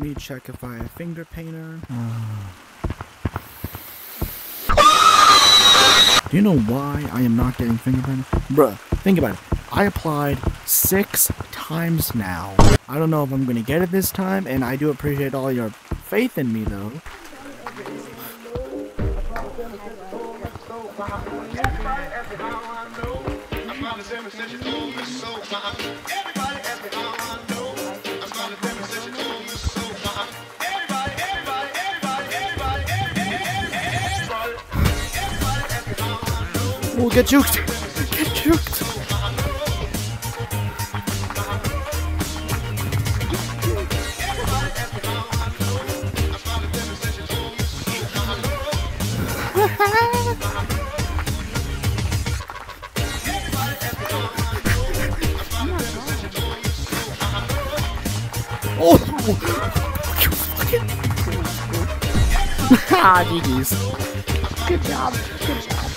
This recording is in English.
me check if I have finger painter. Do you know why I am not getting finger painter? Bruh, think about it. I applied six times now. I don't know if I'm gonna get it this time, and I do appreciate all your faith in me though. We'll get juked. Get juked. Oh! Ah, GG's. Good job. Good job.